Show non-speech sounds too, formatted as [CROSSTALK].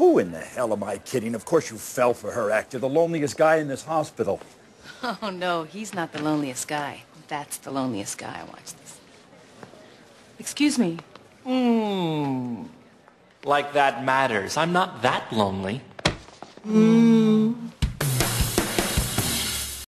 Who in the hell am I kidding? Of course you fell for her actor—the loneliest guy in this hospital. [LAUGHS] Oh, no, he's not the loneliest guy. That's the loneliest guy. Watch this. Excuse me. Hmm. Like that matters. I'm not that lonely. Hmm.